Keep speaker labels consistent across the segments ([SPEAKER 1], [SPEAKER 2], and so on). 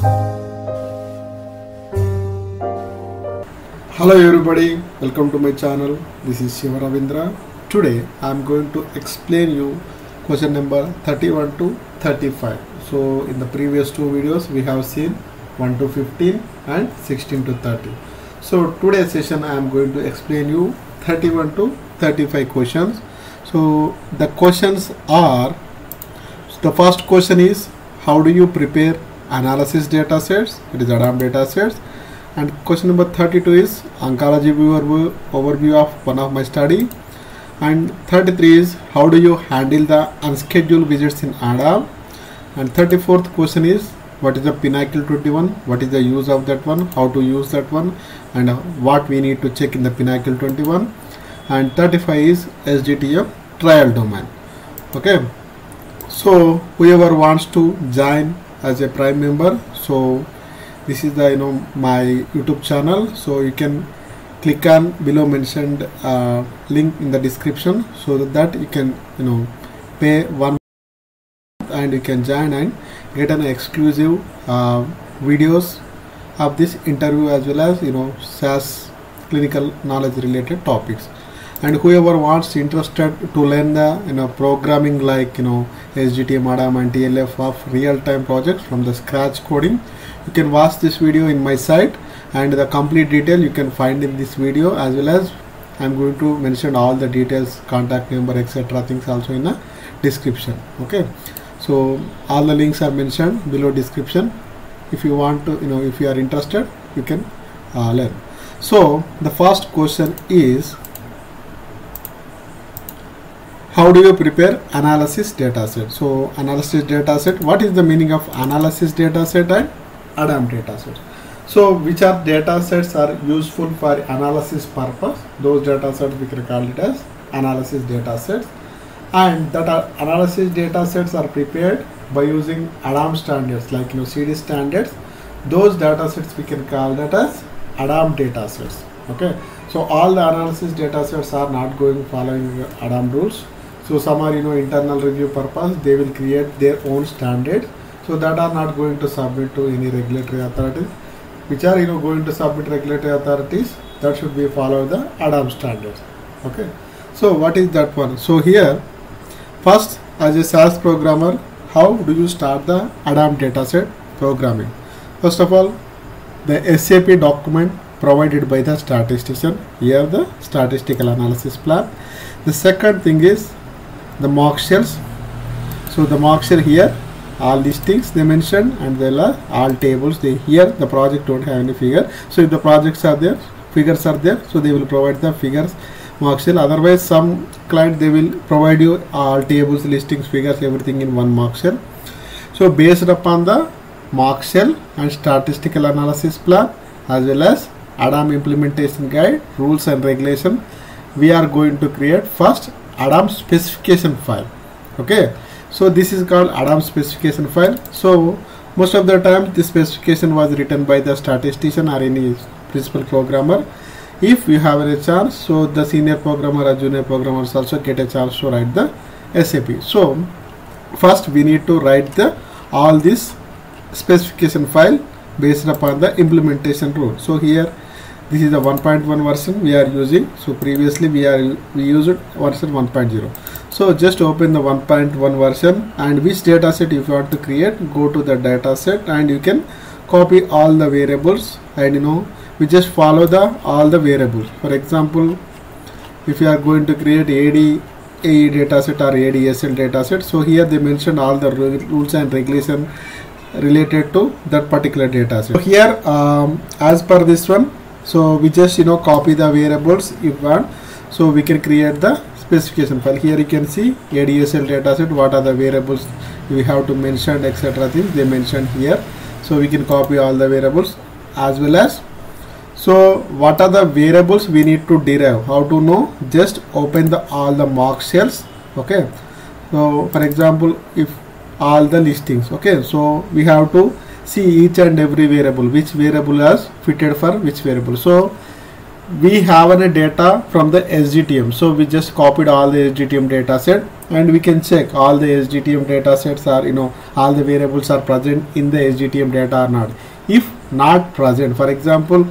[SPEAKER 1] Hello everybody, welcome to my channel. This is Shiva Ravindra. Today I am going to explain you question number 31 to 35. So in the previous two videos we have seen 1 to 15 and 16 to 30. So today's session I am going to explain you 31 to 35 questions. So the questions are the first question is how do you prepare analysis data sets? It is ADAM data sets and question number 32 is oncology overview, overview of one of my study and 33 is how do you handle the unscheduled visits in ADAM and 34th question is what is the pinnacle 21 what is the use of that one how to use that one and what we need to check in the pinnacle 21 and 35 is SDTM trial domain okay so whoever wants to join as a prime member. So this is the you know my youtube channel. So you can click on below mentioned uh, link in the description. So that, you can you know pay one and you can join and get an exclusive uh, videos of this interview as well as you know SAS clinical knowledge related topics and whoever wants interested to learn the you know programming like you know SDTM ADAM and TLF of real-time projects from the scratch coding you can watch this video in my site. And the complete detail you can find in this video as well as I'm going to mention all the details contact number etc things also in the description. Okay? So all the links are mentioned below description. If you want to you know if you are interested you can uh, learn. So the first question is how do you prepare analysis dataset? So analysis dataset what is the meaning of analysis dataset and adam dataset? So which are datasets are useful for analysis purpose? Those datasets we can call it as analysis datasets. And that are analysis datasets are prepared by using adam standards like you know cd standards. Those datasets we can call that as adam datasets okay? So all the analysis datasets are not going following adam rules so some are you know internal review purpose they will create their own standards so that are not going to submit to any regulatory authorities. Which are you know going to submit regulatory authorities that should be follow the adam standards okay? So what is that one? So here first as a SAS programmer how do you start the adam dataset programming? First of all the SAP document provided by the statistician. Here the statistical analysis plan. The second thing is the mock shells. So the mock shell here all these things they mentioned and there are all tables they here the project don't have any figure. So if the projects are there figures are there so they will provide the figures mock shell. Otherwise some client they will provide you all tables listings figures everything in one mock shell. So based upon the mock shell and statistical analysis plan as well as adam implementation guide rules and regulation we are going to create first adam specification file. Okay? So this is called adam specification file. So most of the time this specification was written by the statistician or any principal programmer. If you have a chance so the senior programmer or junior programmers also get a chance to write the sap so first we need to write the all this specification file based upon the implementation rule. So here this is the 1.1 version we are using. So previously we are we used version 1.0 so just open the 1.1 version and which data set if you want to create go to the data set and you can copy all the variables and you know we just follow the all the variables. For example if you are going to create AD AE dataset or ADSL dataset so here they mentioned all the rules and regulation related to that particular dataset. So here um, as per this one so we just you know copy the variables if want so we can create the specification file. Here you can see ADSL dataset what are the variables we have to mention etc things they mentioned here. So we can copy all the variables as well as so what are the variables we need to derive? How to know? Just open the all the mock shells okay? So for example if all the listings okay? So we have to see each and every variable. Which variable has fitted for which variable? So we have a data from the SDTM. So we just copied all the SDTM data set and we can check all the SDTM data sets are, you know, all the variables are present in the SDTM data or not. If not present, for example,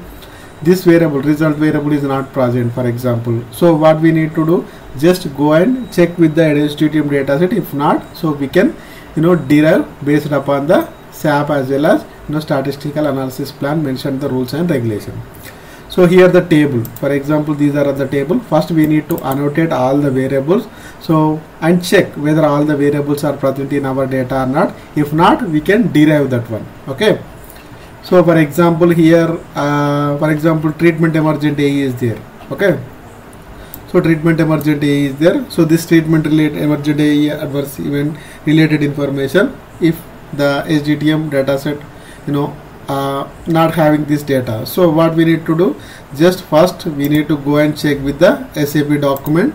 [SPEAKER 1] this variable result variable is not present for example. So what we need to do? Just go and check with the SDTM dataset if not so we can you know derive based upon the SAP as well as you know statistical analysis plan mentioned the rules and regulation. So here the table. For example these are the table. First we need to annotate all the variables. So and check whether all the variables are present in our data or not. If not we can derive that one. Okay? So for example here uh, for example treatment emergent AE is there. Okay? So treatment emergent AE is there. So this treatment related emergent AE adverse event related information if the SDTM dataset you know uh, not having this data. So what we need to do just first we need to go and check with the SAP document.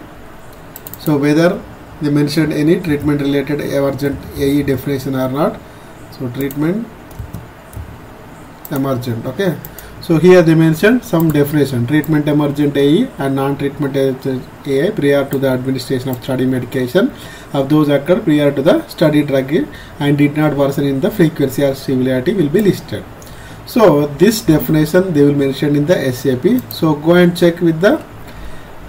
[SPEAKER 1] So whether they mentioned any treatment related emergent AE definition or not. So treatment emergent okay so here they mentioned some definition treatment emergent AE and non-treatment AE prior to the administration of study medication. Of those occurred prior to the study drug and did not worsen in the frequency or severity will be listed. So this definition they will mention in the SAP so go and check with the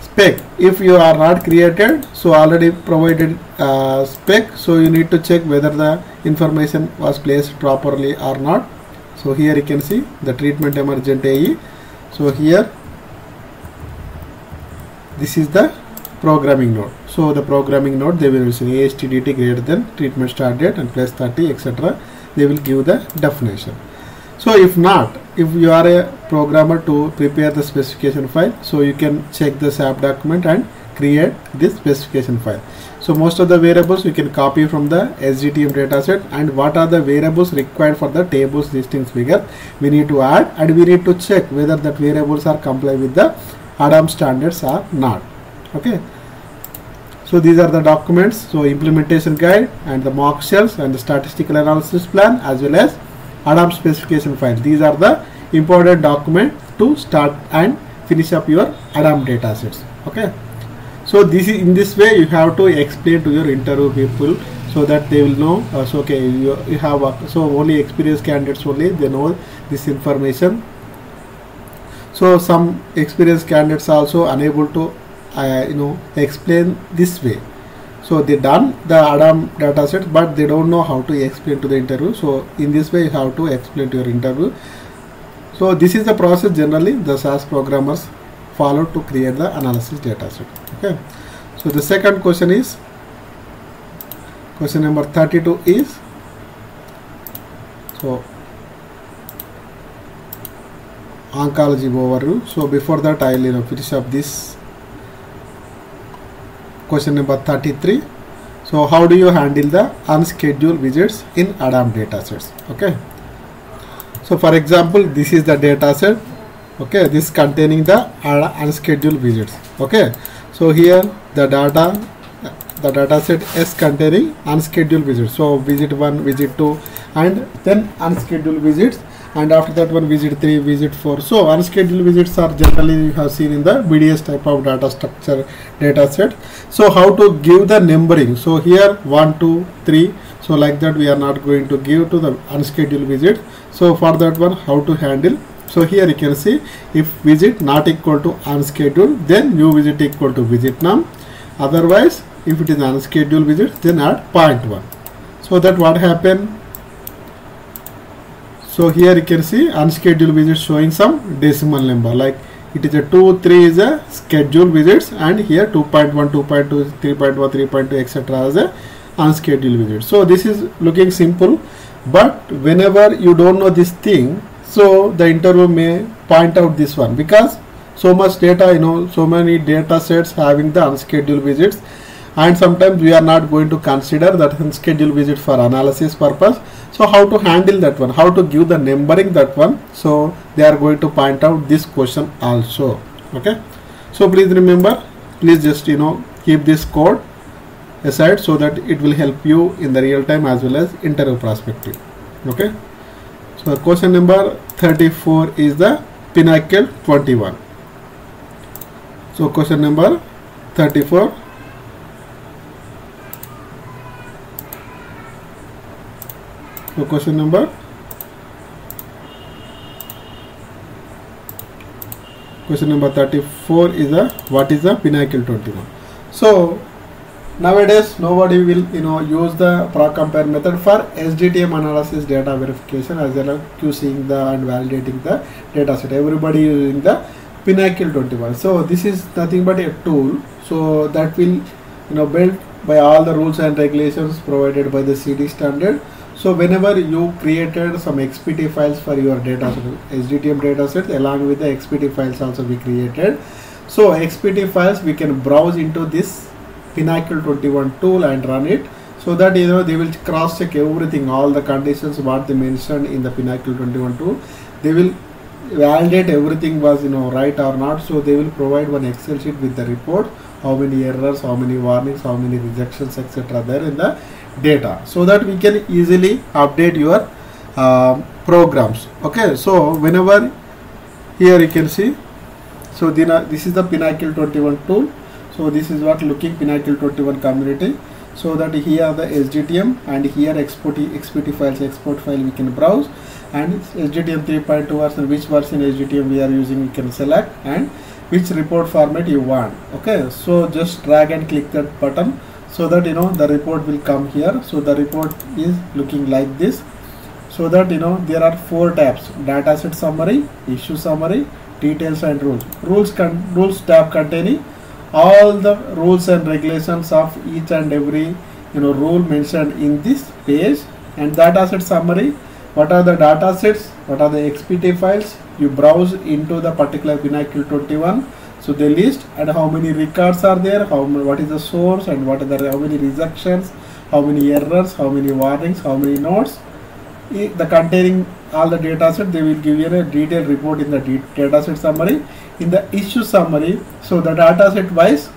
[SPEAKER 1] spec. If you are not created so already provided uh, spec. So you need to check whether the information was placed properly or not so here you can see the treatment emergent AE so here this is the programming node. So the programming node they will mention ASTDT greater than treatment start date and plus 30 etc they will give the definition. So if not if you are a programmer to prepare the specification file so you can check the SAP document and create this specification file so most of the variables we can copy from the SDTM dataset and what are the variables required for the tables listings figure we need to add and we need to check whether that variables are comply with the ADAM standards or not. Okay. So these are the documents. So implementation guide and the mock shells and the statistical analysis plan as well as ADAM specification file. These are the important document to start and finish up your ADAM datasets. Okay so this is in this way you have to explain to your interview people so that they will know uh, so okay you, you have a, so only experienced candidates only they know this information. So some experienced candidates are also unable to uh, you know explain this way. So they done the adam dataset but they don't know how to explain to the interview. So in this way you have to explain to your interview. So this is the process generally the SAS programmers follow to create the analysis data set okay? So the second question is question number 32 is so oncology overview. So before that i'll you know finish up this question number 33 so how do you handle the unscheduled visits in adam datasets okay? So for example this is the dataset okay this containing the unscheduled visits. Okay so here the data the data set is containing unscheduled visits. So visit 1 visit 2 and then unscheduled visits. And after that one visit 3 visit 4 so unscheduled visits are generally you have seen in the BDS type of data structure data set. So how to give the numbering? So here 1 2 3 so like that we are not going to give to the unscheduled visit. So for that one how to handle so here you can see if visit not equal to unscheduled then new visit equal to visit num. Otherwise if it is unscheduled visit then add 0.1. So that what happened? So here you can see unscheduled visit showing some decimal number like it is a 2, 3 is a scheduled visits and here 2.1, 2.2, 3.1, 3.2 etc. as a unscheduled visit. So this is looking simple but whenever you don't know this thing so the interview may point out this one. Because so much data you know so many data sets having the unscheduled visits. And sometimes we are not going to consider that unscheduled visit for analysis purpose. So how to handle that one? How to give the numbering that one? So they are going to point out this question also. Okay? So please remember please just you know keep this code aside so that it will help you in the real time as well as interview perspective. Okay so question number 34 is the Pinnacle 21. So question number 34. So question number question number 34 is a what is the pinnacle 21 so nowadays nobody will you know use the proc compare method for sdtm analysis data verification as well as qcing the and validating the data set everybody using the pinnacle 21 so this is nothing but a tool. So that will you know built by all the rules and regulations provided by the cd standard. So whenever you created some XPT files for your data set, SDTM data set along with the XPT files also we created. So XPT files we can browse into this Pinnacle 21 tool and run it. So that you know they will cross check everything all the conditions what they mentioned in the Pinnacle 21 tool. They will validate everything was you know right or not. So they will provide one excel sheet with the report how many errors how many warnings how many rejections etc there in the data. So that we can easily update your uh, programs. Okay so whenever here you can see. So this is the pinnacle 21 tool so this is what looking pinnacle 21 community. So that here the sdtm and here export xpt files export file we can browse. And sdtm 3.2 version which version sdtm we are using we can select and which report format you want. Okay? So just drag and click that button so that you know the report will come here. So the report is looking like this. So that you know there are four tabs data set summary issue summary details and rules. Rules rules tab containing all the rules and regulations of each and every you know rule mentioned in this page and data set summary what are the data sets what are the xpt files you browse into the particular pinnacle 21 so they list and how many records are there, how what is the source and what are the how many rejections, how many errors, how many warnings, how many notes. The containing all the data set they will give you a detailed report in the data set summary. In the issue summary, so the data set wise,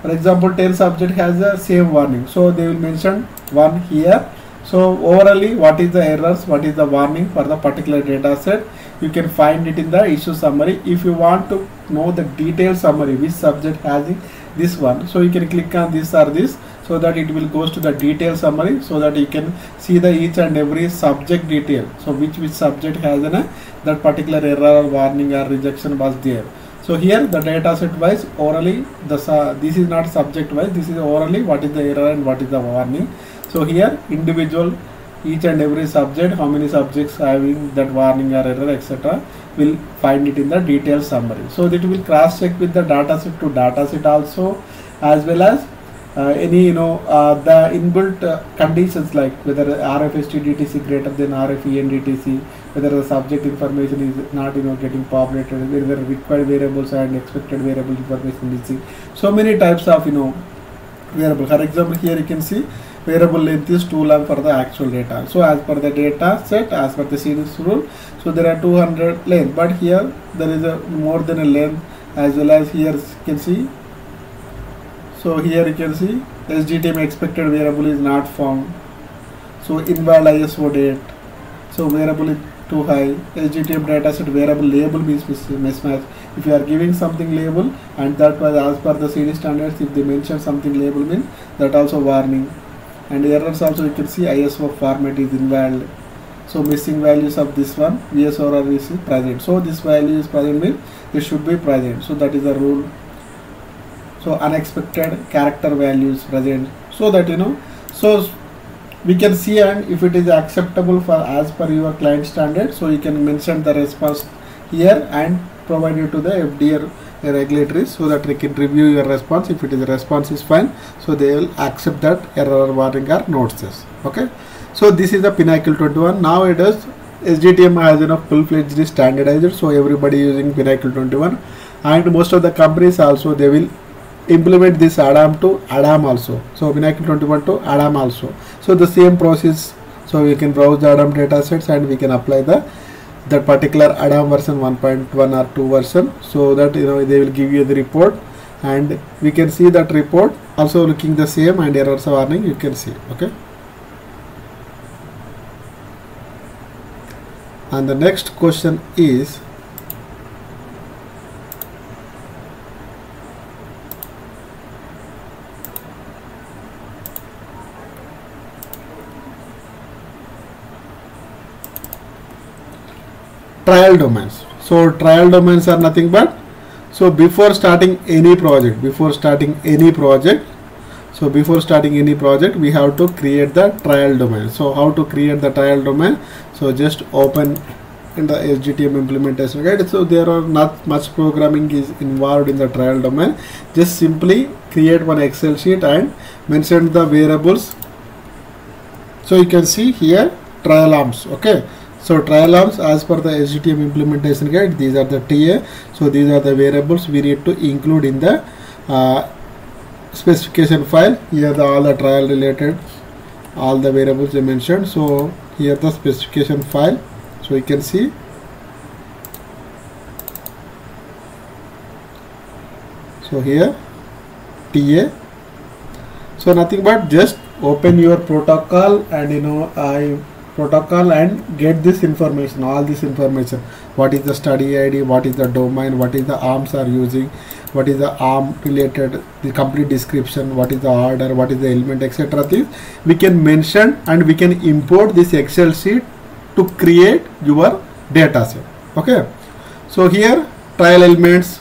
[SPEAKER 1] for example, 10 subject has the same warning. So they will mention one here. So overally, what is the errors, what is the warning for the particular data set? You can find it in the issue summary. If you want to know the detailed summary which subject has this one. So you can click on this or this so that it will goes to the detailed summary so that you can see the each and every subject detail. So which which subject has an, that particular error or warning or rejection was there so here the data set wise orally the this is not subject wise this is orally what is the error and what is the warning. So here individual each and every subject how many subjects having that warning or error etc will find it in the detailed summary. So that will cross check with the dataset to dataset also as well as uh, any you know uh, the inbuilt uh, conditions like whether RFST greater than RF whether the subject information is not you know getting populated whether required variables and expected variable information is so many types of you know variable for example here you can see variable length is too long for the actual data. So as per the data set, as per the series rule, so there are 200 length, but here there is a more than a length as well as here you can see. So here you can see SDTM expected variable is not found. So invalid ISO date. So variable too high. SDTM dataset variable label means mismatch. If you are giving something label and that was as per the CD standards, if they mention something label means that also warning. And errors also you can see ISO format is invalid. So missing values of this one VSOR is present. So this value is present means it should be present. So that is the rule. So unexpected character values present. So that you know so we can see and if it is acceptable for as per your client standard so you can mention the response here and provide it to the FDA regulatory so that they can review your response. If it is response is fine. So they will accept that error warning or notices. Okay? So this is the pinnacle 21 now it is sdtm has enough full-fledged standardized. So everybody using pinnacle 21 and most of the companies also they will implement this adam to adam also. So pinnacle 21 to adam also. So the same process. So we can browse the adam datasets and we can apply the that particular Adam version 1.1 or 2 version. So that you know they will give you the report and we can see that report also looking the same and errors warning you can see okay? And the next question is trial domains. So trial domains are nothing but so before starting any project, before starting any project, so before starting any project, we have to create the trial domain. So how to create the trial domain? So just open in the SDTM implementation guide. So there are not much programming is involved in the trial domain. Just simply create one Excel sheet and mention the variables. So you can see here trial arms. Okay. So trial arms as per the SDTM implementation guide, these are the TA. So these are the variables we need to include in the uh, specification file. Here the all the trial related, all the variables I mentioned. So here the specification file. So you can see so here TA so nothing but just open your protocol and you know I protocol and get this information all this information. What is the study id what is the domain what is the arms are using what is the arm related the complete description what is the order what is the element etc things we can mention and we can import this excel sheet to create your data set okay? So here trial elements.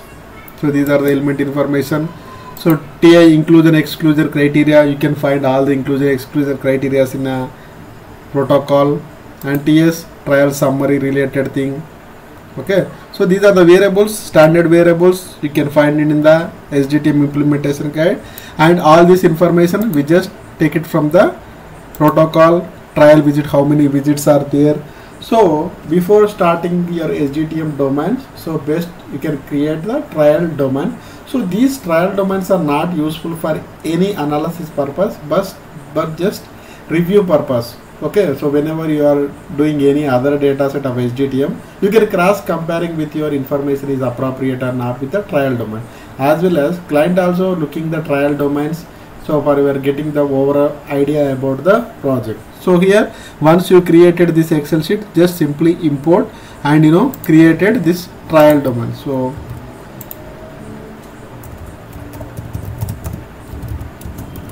[SPEAKER 1] So these are the element information. So ti inclusion exclusion criteria. You can find all the inclusion exclusion criteria in a protocol and ts trial summary related thing. Okay? So these are the variables standard variables you can find it in the sdtm implementation guide. And all this information we just take it from the protocol trial visit how many visits are there. So before starting your sdtm domains so best you can create the trial domain. So these trial domains are not useful for any analysis purpose but but just review purpose okay so whenever you are doing any other data set of sdtm you can cross comparing with your information is appropriate or not with the trial domain. As well as client also looking the trial domains. So far you are getting the overall idea about the project. So here once you created this excel sheet just simply import and you know created this trial domain. So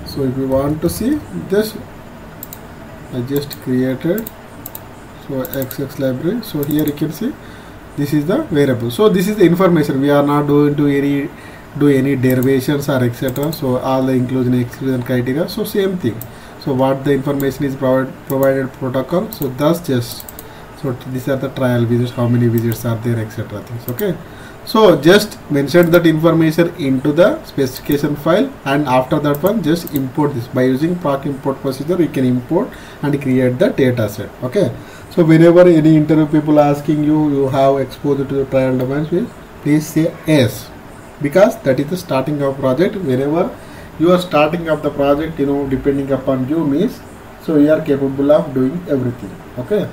[SPEAKER 1] so if you want to see this I just created so xx library. So here you can see this is the variable. So this is the information. We are not going to any do any derivations or etc so all the inclusion exclusion criteria. So same thing. So what the information is provided provided protocol. So thus just so these are the trial visits how many visits are there etc things okay so just mention that information into the specification file and after that one just import this. By using proc import procedure you can import and create the data set okay? So whenever any interview people asking you you have exposure to the trial domains please say yes. Because that is the starting of project. Whenever you are starting of the project you know depending upon you means so you are capable of doing everything okay?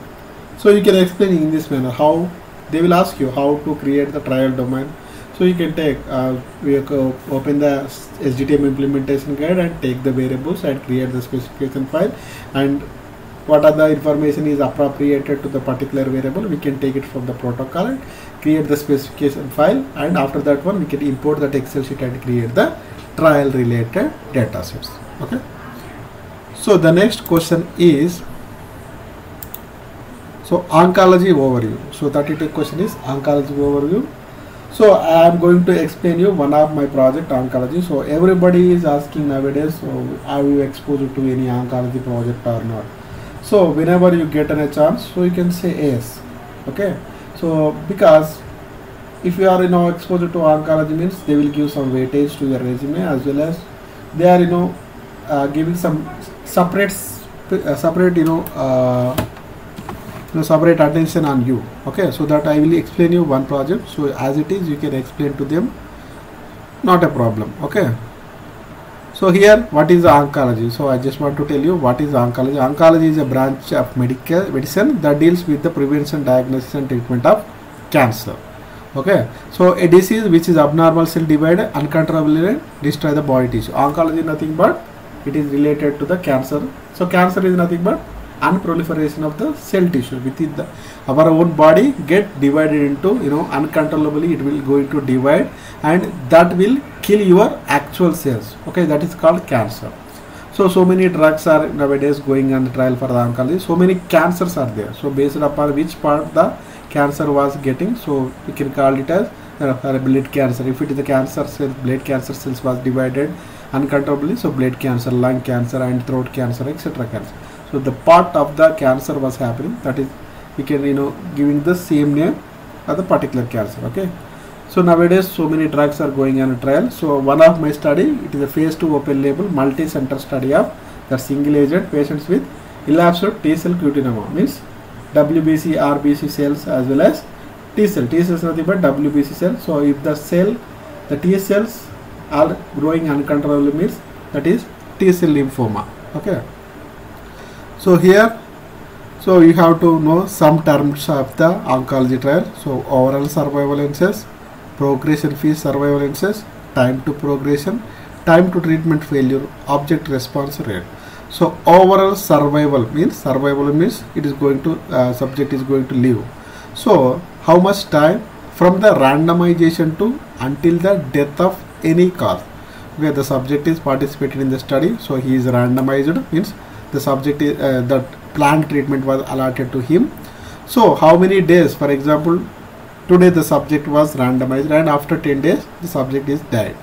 [SPEAKER 1] So you can explain in this manner how they will ask you how to create the trial domain. So you can take uh, we open the sdtm implementation guide and take the variables and create the specification file. And what are the information is appropriated to the particular variable we can take it from the protocol and create the specification file. And after that one we can import that excel sheet and create the trial related data sets. Okay? So the next question is so oncology overview. So 32 question is oncology overview. So i am going to explain you one of my project oncology. So everybody is asking nowadays so are you exposed to any oncology project or not? So whenever you get a chance so you can say yes. Okay? So because if you are you know exposed to oncology means they will give some weightage to your resume as well as they are you know uh, giving some separate uh, separate you know uh, know, separate attention on you okay? So that i will explain you one project. So as it is you can explain to them. Not a problem okay? So here what is oncology? So i just want to tell you what is oncology. Oncology is a branch of medical medicine that deals with the prevention diagnosis and treatment of cancer okay? So a disease which is abnormal cell divide uncontrollably destroy the body tissue. Oncology nothing but it is related to the cancer. So cancer is nothing but unproliferation of the cell tissue within the our own body get divided into you know uncontrollably it will going to divide and that will kill your actual cells. Okay that is called cancer. So so many drugs are nowadays going on the trial for the oncology. So many cancers are there. So based upon which part the cancer was getting so we can call it as uh, blood cancer. If it is the cancer cell blood cancer cells was divided uncontrollably so blood cancer lung cancer and throat cancer etc cancer so the part of the cancer was happening. That is we can you know giving the same name of the particular cancer okay? So nowadays so many drugs are going on a trial. So one of my study it is a phase 2 open label multi-center study of the single agent patients with elapsed T cell cutinoma means WBC RBC cells as well as T cell T cells nothing but WBC cells so if the cell the T cells are growing uncontrollably means that is T cell lymphoma okay so here so you have to know some terms of the oncology trial. So overall survival census progression free survival census time to progression time to treatment failure object response rate. So overall survival means survival means it is going to uh, subject is going to live. So how much time? From the randomization to until the death of any cause where the subject is participated in the study. So he is randomized means the subject is uh, that planned treatment was allotted to him. So how many days? For example today the subject was randomized and after 10 days the subject is dead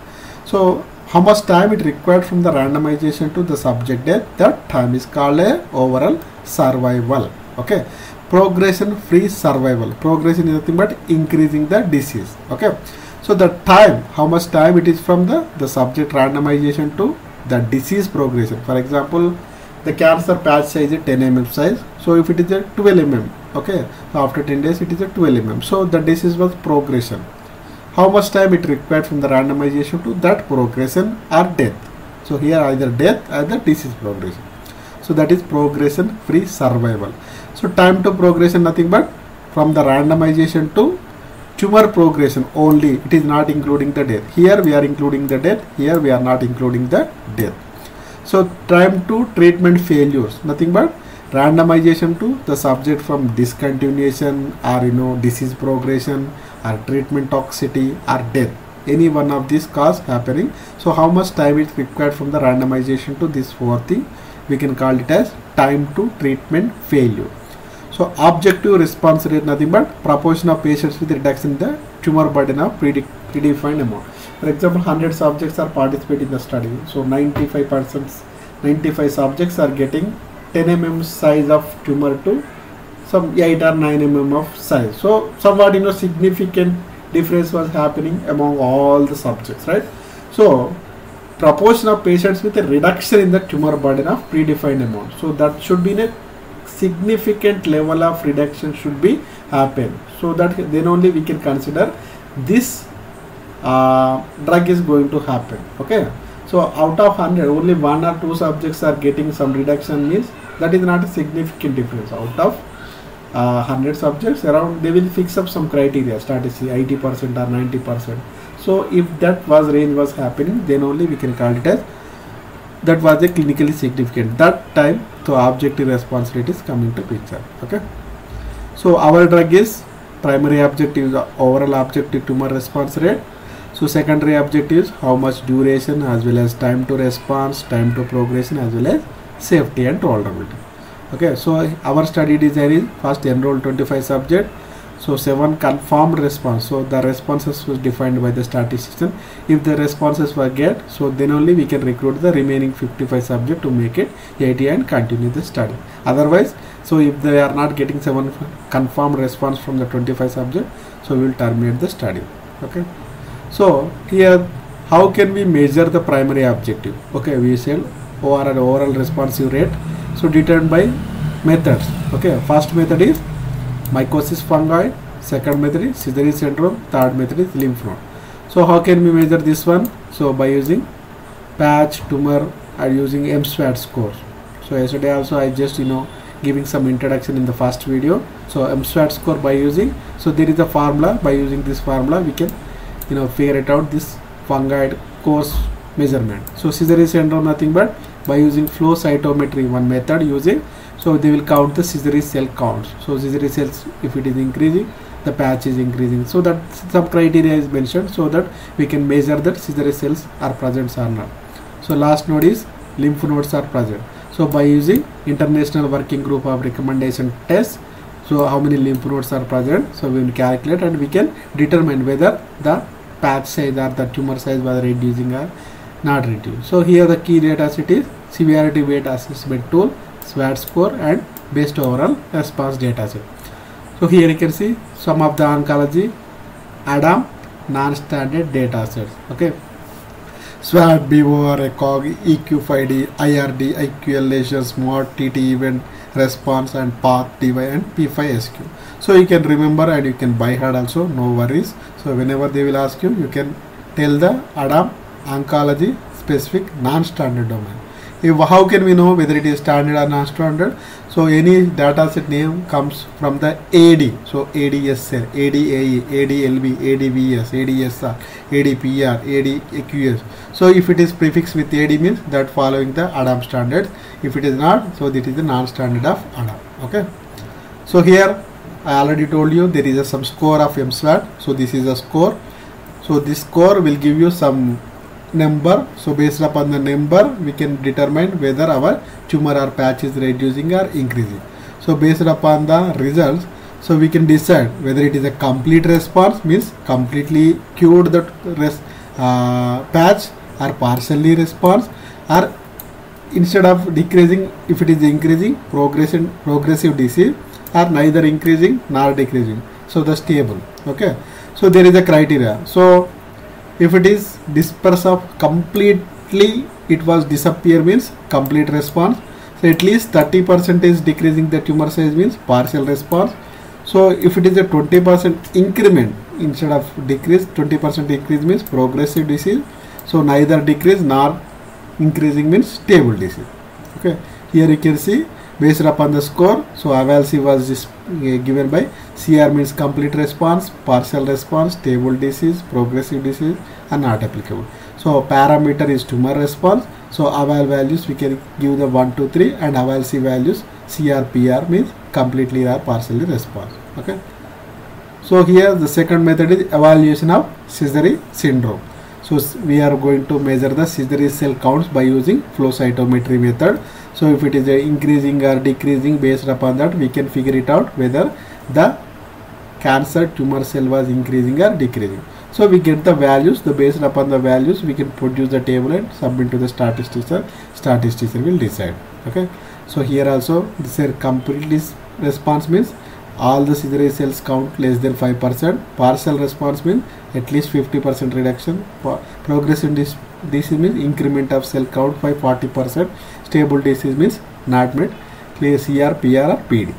[SPEAKER 1] so how much time it required from the randomization to the subject death? That time is called a overall survival. Okay? Progression free survival. Progression is nothing but increasing the disease. Okay? So the time how much time it is from the the subject randomization to the disease progression? For example the cancer patch size is 10 mm size. So if it is a 12 mm okay? So after 10 days it is a 12 mm so the disease was progression. How much time it required from the randomization to that progression or death? So here either death either the disease progression. So that is progression free survival. So time to progression nothing but from the randomization to tumor progression only. It is not including the death. Here we are including the death. Here we are not including the death so time to treatment failures. Nothing but randomization to the subject from discontinuation or you know disease progression or treatment toxicity or death. Any one of these cause happening. So how much time is required from the randomization to this four thing? We can call it as time to treatment failure. So objective response rate nothing but proportion of patients with reduction in the tumor burden of predefined amount for example 100 subjects are participating in the study. So 95 percent 95 subjects are getting 10 mm size of tumor to some 8 or 9 mm of size. So somewhat you know significant difference was happening among all the subjects right? So proportion of patients with a reduction in the tumor burden of predefined amount. So that should be a significant level of reduction should be happen. So that then only we can consider this uh, drug is going to happen okay? So out of 100 only one or two subjects are getting some reduction means that is not a significant difference. Out of uh, 100 subjects around they will fix up some criteria statistic 80 percent or 90 percent. So if that was range was happening then only we can call it as that was a clinically significant. That time so objective response rate is coming to picture okay? So our drug is primary objective is overall objective tumor response rate so secondary objective is how much duration as well as time to response time to progression as well as safety and tolerability. Okay so our study design is first enroll 25 subject. So seven confirmed response. So the responses was defined by the statistician. If the responses were get so then only we can recruit the remaining 55 subject to make it 80 and continue the study. Otherwise so if they are not getting seven confirmed response from the 25 subject so we will terminate the study. Okay so here how can we measure the primary objective? Okay we said overall overall responsive rate. So determined by methods. Okay first method is mycosis fungoides second method is Sézary syndrome third method is lymph node. So how can we measure this one? So by using patch tumor or using MSWAT scores. So yesterday also I just you know giving some introduction in the first video. So MSWAT score by using so there is a formula. By using this formula we can you know figure it out this fungi course measurement. So Sézary syndrome nothing but by using flow cytometry one method using so they will count the Sézary cell counts. So Sézary cells if it is increasing the patch is increasing. So that some criteria is mentioned so that we can measure that Sézary cells are present or not. So last node is lymph nodes are present. So by using international working group of recommendation test so how many lymph nodes are present? So we will calculate and we can determine whether the patch size or the tumor size was reducing or not reduced. So here the key data set is severity weight assessment tool SWAT score and based overall response data set. So here you can see some of the oncology ADAM non-standard data sets. Okay SWAT, BOR, ECOG, EQ5D, IRD, IQL SMART, TT event response and path DY and P5SQ. So you can remember and you can buy hard also, no worries. So whenever they will ask you, you can tell the ADAM oncology specific non-standard domain. If, how can we know whether it is standard or non-standard? So any data set name comes from the AD. So ADSL, ADAE, ADLB, ADVS, ADSR, ADPR, ADQS. So if it is prefixed with AD means that following the ADAM standards. If it is not, so this is the non-standard of ADAM. Okay. So here I already told you there is a some score of MSWAT. So this is a score. So this score will give you some number. So based upon the number we can determine whether our tumor or patch is reducing or increasing. So based upon the results so we can decide whether it is a complete response means completely cured the res, uh, patch or partially response or instead of decreasing if it is increasing progression progressive disease or neither increasing nor decreasing. So the stable okay. So there is a criteria. So if it is disperse of completely it was disappear means complete response. So at least 30 percent is decreasing the tumor size means partial response. So if it is a 20 percent increment instead of decrease 20 percent increase means progressive disease. So neither decrease nor increasing means stable disease. Okay. Here you can see based upon the score. So AVALC was just, uh, given by CR means complete response partial response stable disease progressive disease and not applicable. So parameter is tumor response. So AVAL values we can give the 1 2 3 and AVALC values CR PR means completely or partially response. Okay? So here the second method is evaluation of Sézary syndrome so we are going to measure the Sézary cell counts by using flow cytometry method. So if it is increasing or decreasing based upon that we can figure it out whether the cancer tumor cell was increasing or decreasing. So we get the values. The based upon the values we can produce the table and submit to the statistician. Statistician will decide. Okay? So here also this is completely response means all the Sézary cells count less than 5%. Partial response means at least 50% reduction. Progressive dis disease means increment of cell count by 40%. Stable disease means not met. Clear CR, PR or PD.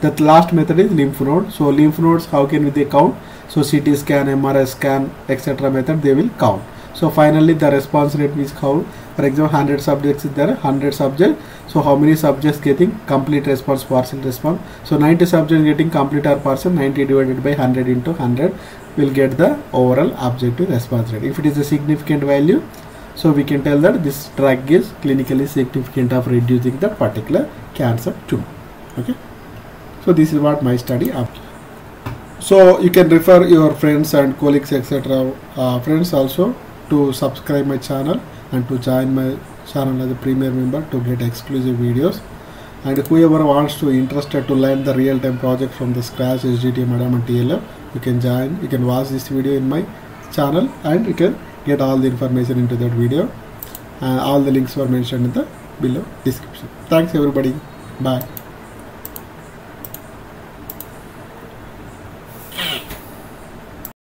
[SPEAKER 1] The last method is lymph node. So lymph nodes, how can they count? So CT scan, MRI scan, etc. method they will count. So finally the response rate is how for example 100 subjects is there 100 subjects. So how many subjects getting complete response partial response? So 90 subjects getting complete or partial 90 divided by 100 into 100 will get the overall objective response rate. If it is a significant value so we can tell that this drug is clinically significant of reducing that particular cancer tumor. Okay? So this is what my study up so you can refer your friends and colleagues etc uh, friends also to subscribe my channel and to join my channel as a premier member to get exclusive videos. And whoever wants to interested to learn the real-time project from the scratch SDTM ADAM and TLF you can join you can watch this video in my channel and you can get all the information into that video. And all the links were mentioned in the below description. Thanks everybody. Bye